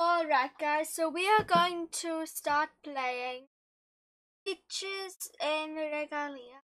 Alright, guys, so we are going to start playing Witches in Regalia.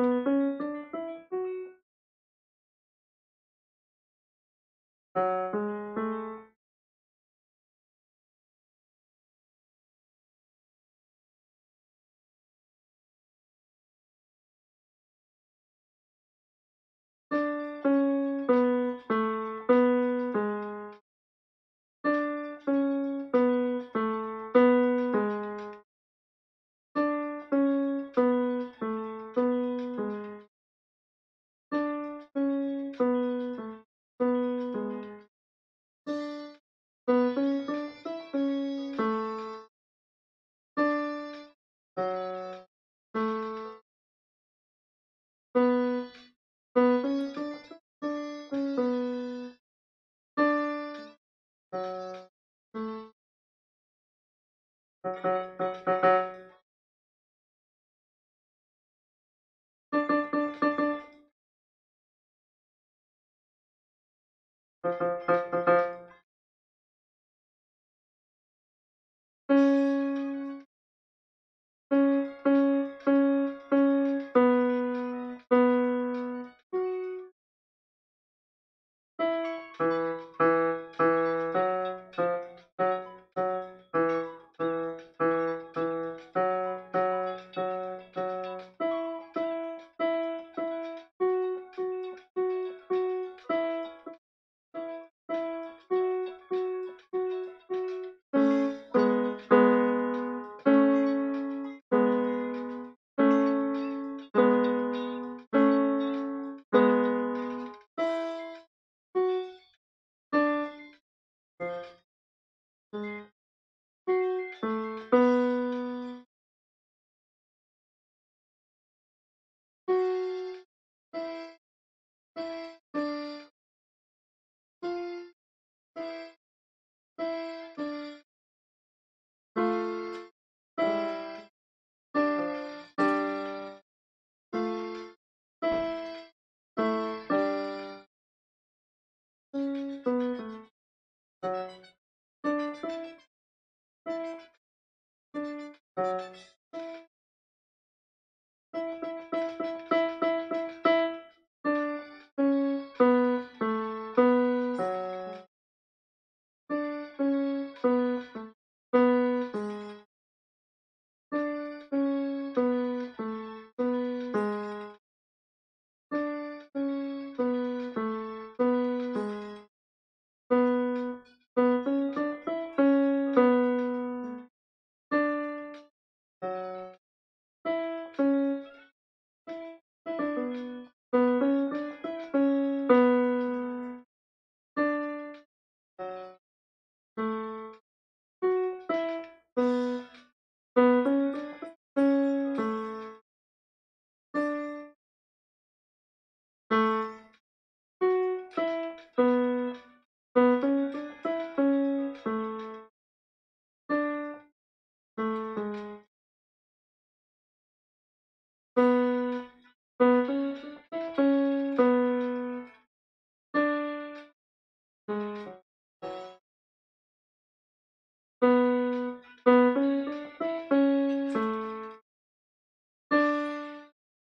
Thank you.